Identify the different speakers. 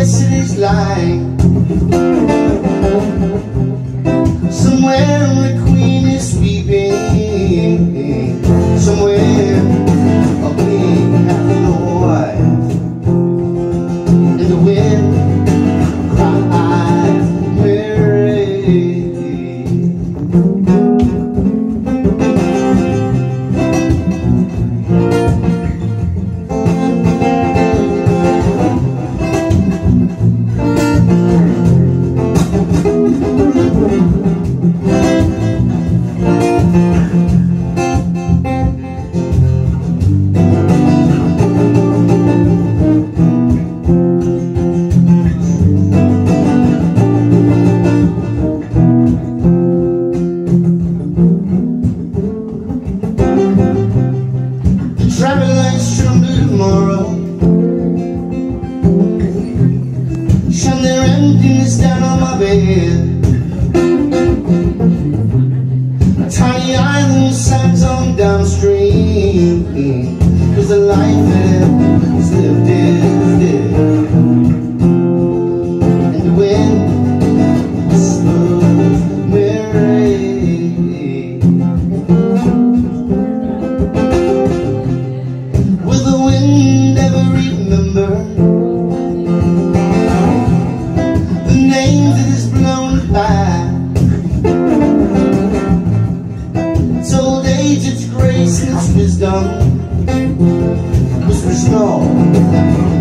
Speaker 1: yesterday's light It's Told age its grace and its wisdom it's restored